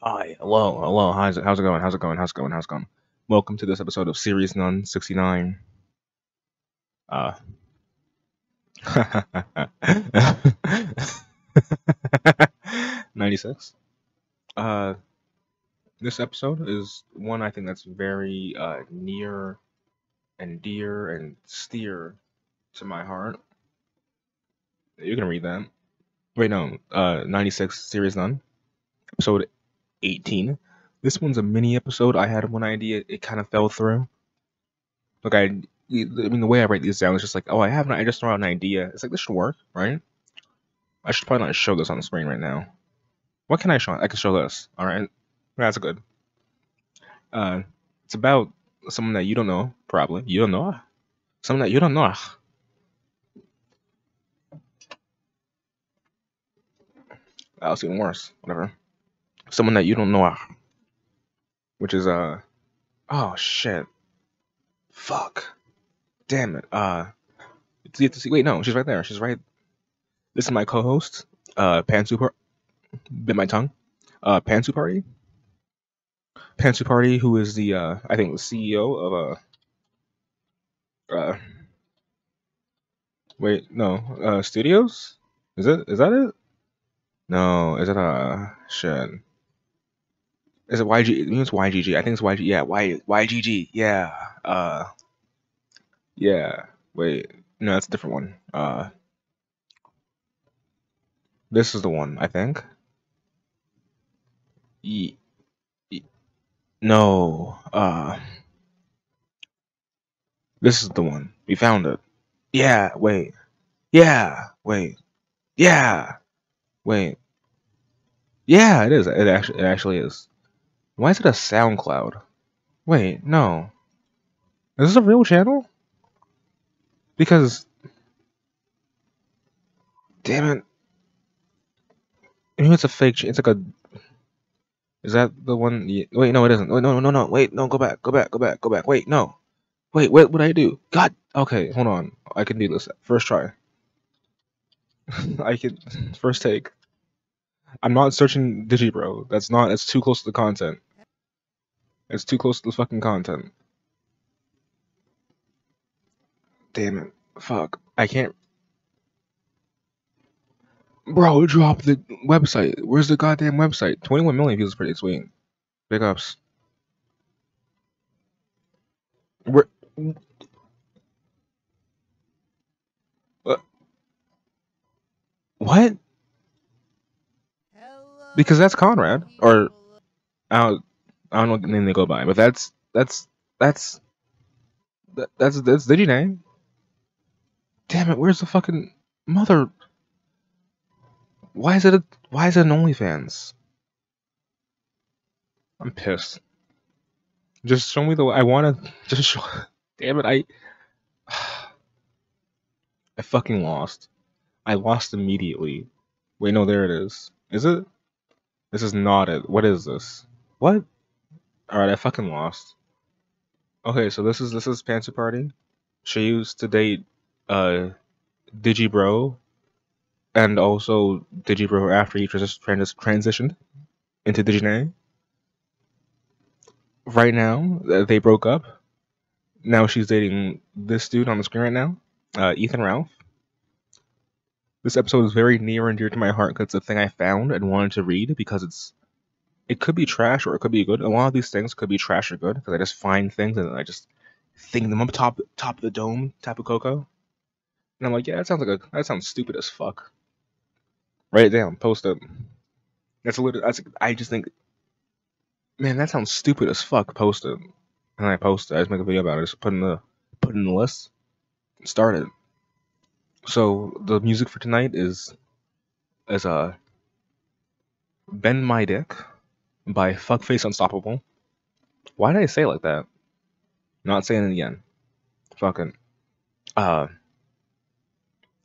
Hi, hello, hello. How's it, how's it going? How's it going? How's it going? How's it going? Welcome to this episode of Series None 69. Uh, 96. Uh, this episode is one I think that's very uh, near and dear and steer to my heart. You can read that. Wait, no. Uh, 96 Series None, episode 18. This one's a mini episode. I had one idea, it kind of fell through. Look, I, I mean, the way I write these down is just like, oh, I have an, I just throw out an idea. It's like this should work, right? I should probably not show this on the screen right now. What can I show? I can show this. All right, that's good. Uh, it's about someone that you don't know, probably. You don't know. Someone that you don't know. That was even worse. Whatever. Someone that you don't know. Which is uh oh shit. Fuck. Damn it. Uh you have to see wait, no, she's right there. She's right this is my co-host, uh Pantsu Par- bit my tongue. Uh Pantsu Party. Pantsu Party, who is the uh I think the CEO of uh uh wait, no, uh studios? Is it is that it? No, is it uh shit. Is it YG? I think it's YGG. I think it's YG. Yeah, Y YGG. Yeah. Uh. Yeah. Wait. No, that's a different one. Uh. This is the one. I think. No. Uh. This is the one. We found it. Yeah. Wait. Yeah. Wait. Yeah. Wait. Yeah, it is. It actually. It actually is. Why is it a SoundCloud? Wait, no. Is this a real channel? Because. Damn it. Maybe it's a fake. It's like a. Is that the one? Wait, no, it isn't. Wait, no, no, no. Wait, no, go back, go back, go back, go back. Wait, no. Wait, what would I do? God. Okay, hold on. I can do this. First try. I can. First take. I'm not searching Digibro. That's not. It's too close to the content. It's too close to the fucking content. Damn it. Fuck. I can't. Bro, drop the website. Where's the goddamn website? 21 million views is pretty sweet. Big ups. Where? What? Because that's Conrad. Or I don't, I don't know what name they go by, but that's that's that's that, that's that's name. Damn it! Where's the fucking mother? Why is it a why is it an OnlyFans? I'm pissed. Just show me the. I want to just show. Damn it! I I fucking lost. I lost immediately. Wait, no, there it is. Is it? This is not it. What is this? What? All right, I fucking lost. Okay, so this is this is Pantsu Party. She used to date uh Digibro and also Digibro after he trans- trans- transitioned into Digine. Right now, they broke up. Now she's dating this dude on the screen right now, uh, Ethan Ralph. This episode is very near and dear to my heart because it's a thing I found and wanted to read because it's it could be trash or it could be good. A lot of these things could be trash or good because I just find things and I just think them up top top of the dome, Tapu Koko. And I'm like, yeah, that sounds like a that sounds stupid as fuck. Write it down, post it. That's a little. That's I just think, man, that sounds stupid as fuck. Post it, and I post it. I just make a video about it. Just put in the put in the list. Start it. So the music for tonight is is uh "Bend My Dick" by Fuckface Unstoppable. Why did I say it like that? Not saying it again. Fucking. Uh,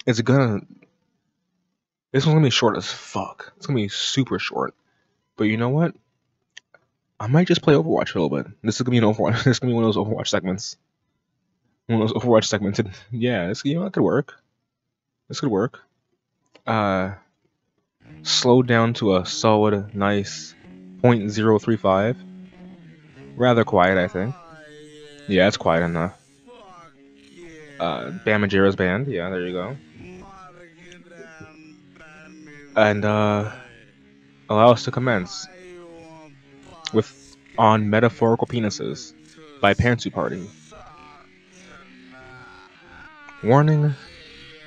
it's gonna This one's gonna be short as fuck. It's gonna be super short. But you know what? I might just play Overwatch a little bit. This is gonna be an Overwatch. This is gonna be one of those Overwatch segments. One of those Overwatch segments. And yeah, this you know that could work. This could work. Uh, slow down to a solid, nice 0.035. Rather quiet, I think. Yeah, it's quiet enough. Uh, Bam Margera's band. Yeah, there you go. And uh, allow us to commence with On Metaphorical Penises by Pantsu Party. Warning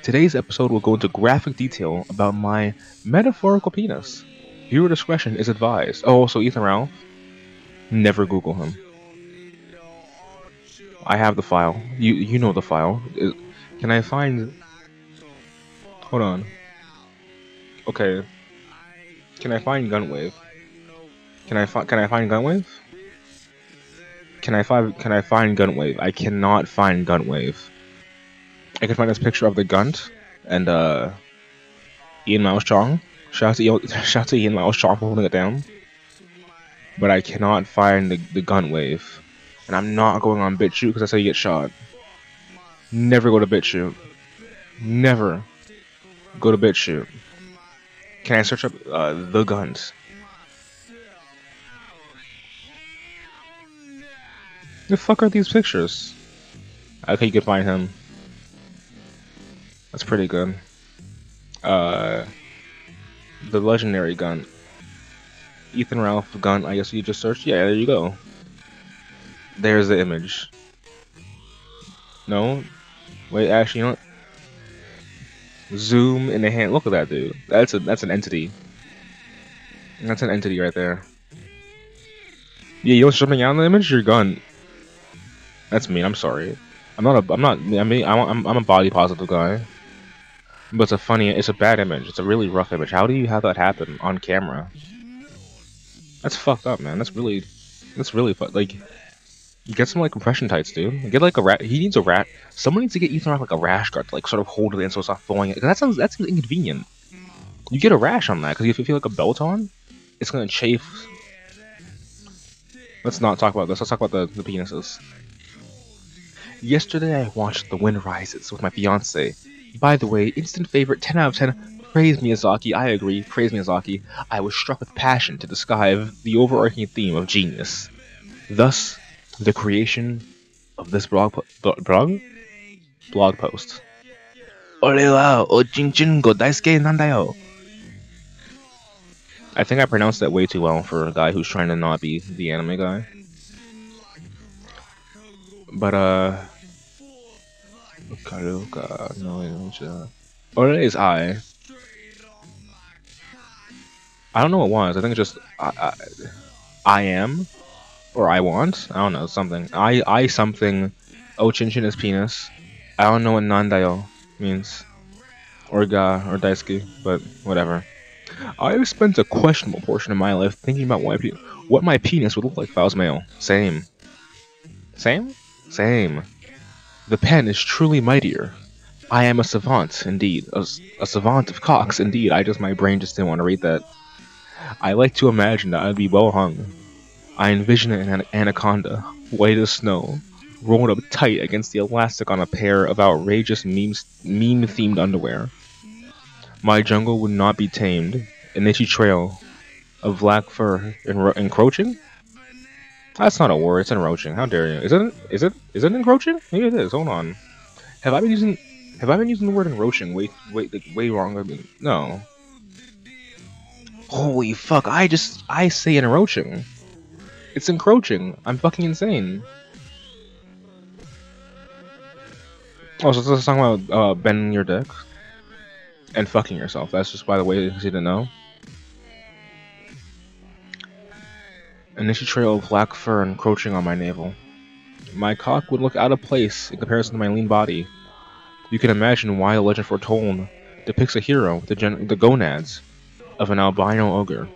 Today's episode will go into graphic detail about my metaphorical penis. Viewer discretion is advised. Oh, also Ethan Ralph. Never Google him. I have the file. You you know the file. Can I find? Hold on. Okay. Can I find Gunwave? Can I find Can I find Gunwave? Can I find Can I find Gunwave? I cannot find Gunwave. I can find this picture of the Gunt and uh, Ian Mouse Chong. Shout out to Ian, shout out to Ian Mouse Chong for holding it down. But I cannot find the, the gun wave. And I'm not going on BitChute because that's how you get shot. Never go to BitChute. Never go to BitChute. Can I search up uh, the guns? The fuck are these pictures? Okay, you can find him. That's pretty good. Uh, the legendary gun. Ethan Ralph gun. I guess you just searched. Yeah, there you go. There's the image. No, wait. Actually, you know what? Zoom in the hand. Look at that dude. That's a that's an entity. That's an entity right there. Yeah, you're jumping out in the image? Your gun. That's me. I'm sorry. I'm not a. I'm not. I mean, I'm. I'm a body positive guy. But it's a funny, it's a bad image. It's a really rough image. How do you have that happen on camera? That's fucked up, man. That's really, that's really fucked. Like, get some like compression tights, dude. Get like a rat. He needs a rat. Someone needs to get Ethan off like a rash guard to like sort of hold it in so it's not falling. That sounds that sounds inconvenient. You get a rash on that because if you feel like a belt on, it's gonna chafe. Let's not talk about this. Let's talk about the, the penises. Yesterday I watched The Wind Rises with my fiance by the way, instant favorite, 10 out of 10. Praise Miyazaki. I agree. Praise Miyazaki. I was struck with passion to describe the overarching theme of genius. Thus, the creation of this blog po- blog blog post. I think I pronounced that way too well for a guy who's trying to not be the anime guy. But uh Karuka no Inucha. Or it is I. I don't know what it was. I think it's just I, I, I am or I want. I don't know something. I I something. Oh, Chinchin is penis. I don't know what Nandayo means. Or ga or daisuki, but whatever. I've spent a questionable portion of my life thinking about what my, what my penis would look like if I was male. Same. Same? Same. The pen is truly mightier. I am a savant, indeed. A, a savant of cocks, indeed. I just, my brain just didn't want to read that. I like to imagine that I'd be well hung. I envision an anaconda, white as snow, rolled up tight against the elastic on a pair of outrageous meme-themed underwear. My jungle would not be tamed. An itchy trail of black fur encroaching? That's not a word. It's encroaching. How dare you? Is it? Is it? Is it encroaching? Maybe it is. Hold on. Have I been using? Have I been using the word encroaching way, way, like, way wrong? I mean, no. Holy fuck! I just I say encroaching. It's encroaching. I'm fucking insane. Oh, so this is talking about uh, bending your dick and fucking yourself. That's just by the way you didn't know. itchy trail of black fur encroaching on my navel. My cock would look out of place in comparison to my lean body. You can imagine why the legend foretold depicts a hero the, the gonads of an albino ogre.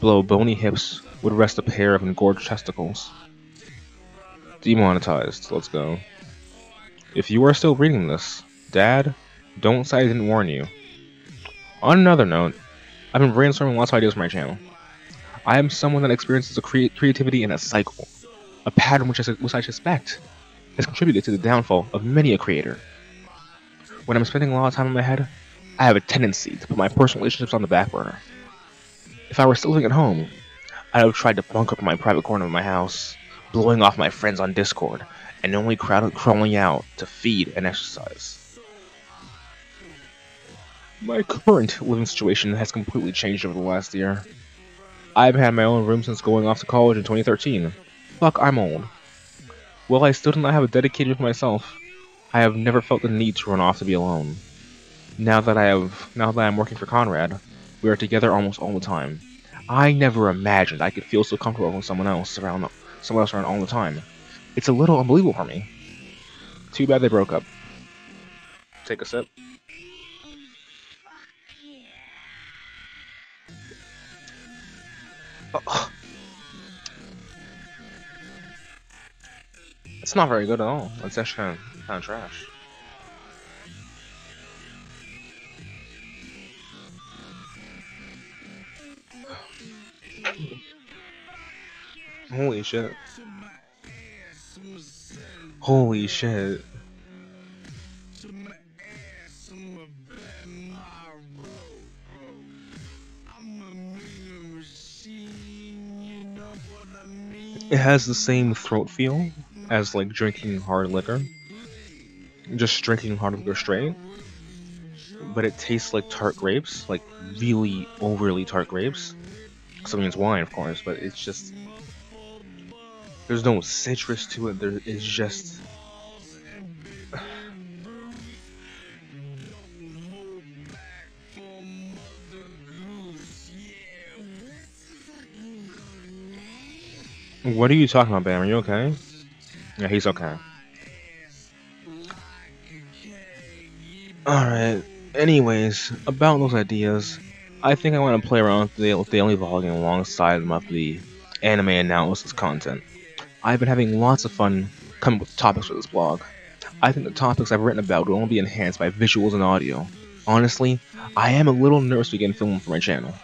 Below bony hips would rest a pair of engorged testicles. Demonetized. Let's go. If you are still reading this, Dad, don't say I didn't warn you. On another note, I've been brainstorming lots of ideas for my channel. I am someone that experiences a cre creativity in a cycle, a pattern which I, which I suspect has contributed to the downfall of many a creator. When I'm spending a lot of time in my head, I have a tendency to put my personal relationships on the back burner. If I were still living at home, I have tried to bunker up in my private corner of my house, blowing off my friends on Discord, and only crowd crawling out to feed and exercise. My current living situation has completely changed over the last year. I've had my own room since going off to college in 2013. Fuck, I'm old. While I still do not have a dedicated to myself, I have never felt the need to run off to be alone. Now that I have, now that I'm working for Conrad, we are together almost all the time. I never imagined I could feel so comfortable with someone else around, someone else around all the time. It's a little unbelievable for me. Too bad they broke up. Take a sip. Oh. It's not very good at all. It's actually kind of, kind of trash. Holy shit. Holy shit. It has the same throat feel as like drinking hard liquor. Just drinking hard liquor straight. But it tastes like tart grapes, like really overly tart grapes. Something it's wine, of course, but it's just there's no citrus to it. There is just What are you talking about, Bam? Are you okay? Yeah, he's okay. Alright, anyways, about those ideas, I think I want to play around with the, with the only vlogging alongside of the anime analysis content. I've been having lots of fun coming up with topics for this blog. I think the topics I've written about will only be enhanced by visuals and audio. Honestly, I am a little nervous to begin filming for my channel.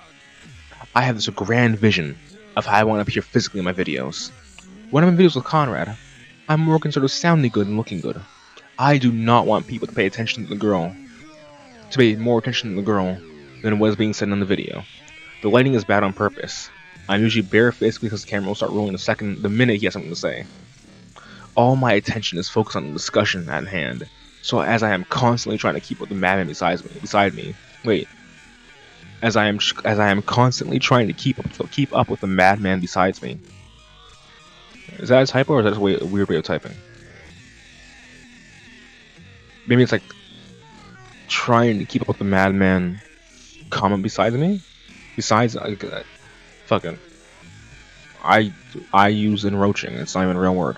I have this grand vision of how I want to appear physically in my videos. When I'm in videos with Conrad, I'm more concerned with sounding good and looking good. I do not want people to pay attention to the girl, to pay more attention to the girl than what is being said in the video. The lighting is bad on purpose. I'm usually barefaced because the camera will start rolling the second, the minute he has something to say. All my attention is focused on the discussion at hand, so as I am constantly trying to keep up with the madman beside me, beside me, wait, as I am as I am constantly trying to keep up keep up with the madman besides me. Is that a typo or is that just a weird way of typing? Maybe it's like trying to keep up with the madman comment beside me. Besides, uh, fucking, I I use enroaching. It's not even a real word.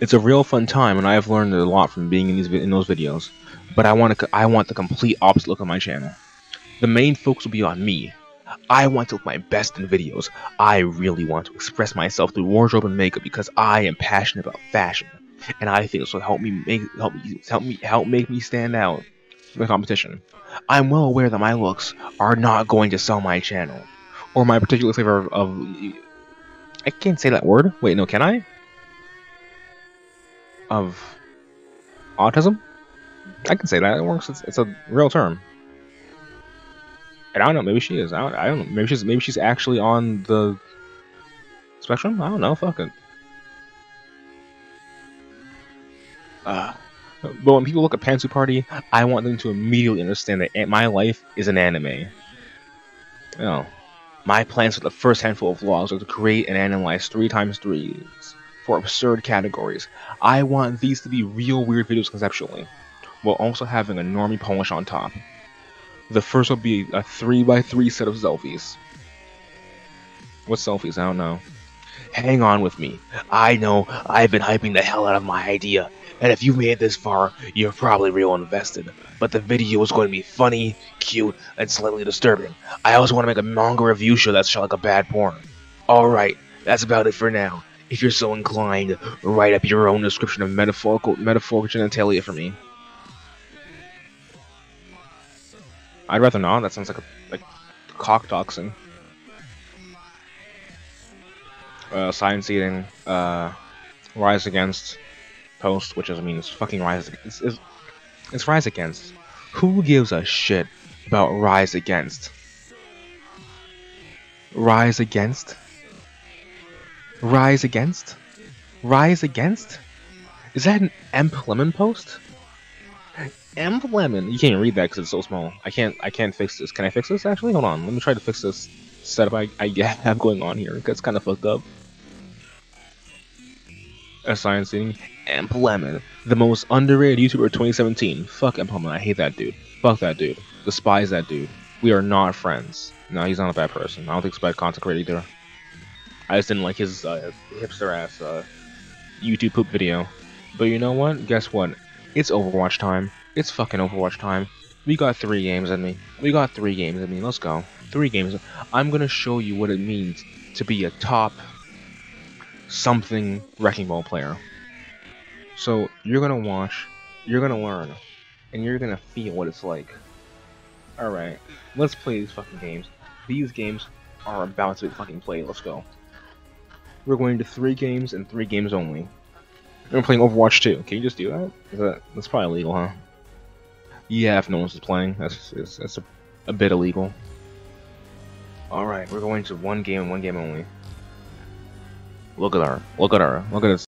It's a real fun time, and I have learned a lot from being in these in those videos. But I want to I want the complete opposite look on my channel. The main focus will be on me. I want to look my best in videos. I really want to express myself through wardrobe and makeup because I am passionate about fashion, and I think this will help me make help me help me help make me stand out in the competition. I'm well aware that my looks are not going to sell my channel, or my particular flavor of, of I can't say that word. Wait, no, can I? Of autism? I can say that. It works. It's, it's a real term. And I don't know. Maybe she is. I don't, I don't know. Maybe she's maybe she's actually on the spectrum. I don't know. Fuck it. Uh, but when people look at Pantsu Party, I want them to immediately understand that my life is an anime. Know, my plans for the first handful of vlogs are to create and analyze 3x3s for absurd categories. I want these to be real weird videos conceptually, while also having a normie polish on top. The first will be a 3x3 set of selfies. What selfies? I don't know. Hang on with me. I know I've been hyping the hell out of my idea, and if you've made this far, you're probably real invested. But the video is going to be funny, cute, and slightly disturbing. I also want to make a manga review show that's shot like a bad porn. Alright, that's about it for now. If you're so inclined, write up your own description of metaphorical metaphorical genitalia for me. I'd rather not. That sounds like a like cock toxin. Uh, science eating. Uh, rise against. Post, which is, I mean, it's fucking rise. It's, it's, it's rise against. Who gives a shit about rise against? Rise against? Rise against? Rise against? Is that an EmpLemon post? EmpLemon. You can't read that because it's so small. I can't. I can't fix this. Can I fix this? Actually, hold on. Let me try to fix this setup I, I have going on here. It's kind of fucked up. A science thing. EmpLemon, the most underrated YouTuber of 2017. Fuck Lemon. I hate that dude. Fuck that dude. Despise that dude. We are not friends. No, he's not a bad person. I don't think he's bad content creator either. I just didn't like his uh, hipster ass uh, YouTube poop video. But you know what? Guess what? It's Overwatch time. It's fucking Overwatch time. We got three games in me. We got three games in me. Let's go. Three games. I'm gonna show you what it means to be a top something Wrecking Ball player. So you're gonna watch, you're gonna learn, and you're gonna feel what it's like. Alright, let's play these fucking games. These games are about to be fucking played. Let's go. We're going to three games and three games only. I'm playing Overwatch 2. Can you just do that? Is that that's probably illegal, huh? Yeah, if no one's playing, that's that's, that's a, a bit illegal. All right, we're going to one game and one game only. Look at her. Look at her. Look at this.